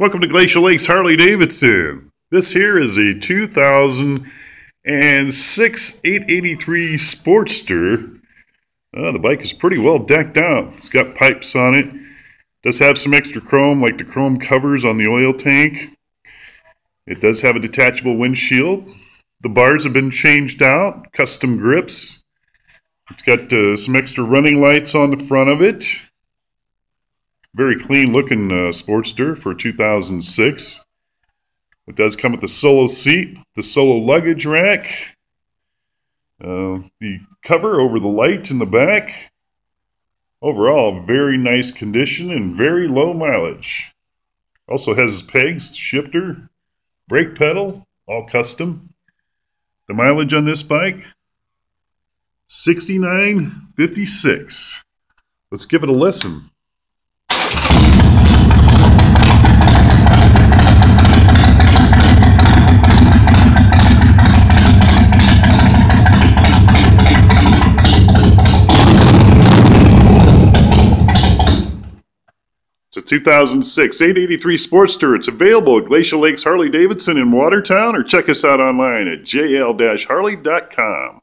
Welcome to Glacial Lakes Harley Davidson. This here is a 2006 883 Sportster. Uh, the bike is pretty well decked out. It's got pipes on it. Does have some extra chrome, like the chrome covers on the oil tank. It does have a detachable windshield. The bars have been changed out, custom grips. It's got uh, some extra running lights on the front of it. Very clean looking uh, Sportster for 2006. It does come with the solo seat, the solo luggage rack, uh, the cover over the light in the back. Overall, very nice condition and very low mileage. Also has pegs, shifter, brake pedal, all custom. The mileage on this bike, 69.56. Let's give it a listen. It's a 2006 883 Sportster. It's available at Glacial Lakes Harley Davidson in Watertown or check us out online at jl-harley.com.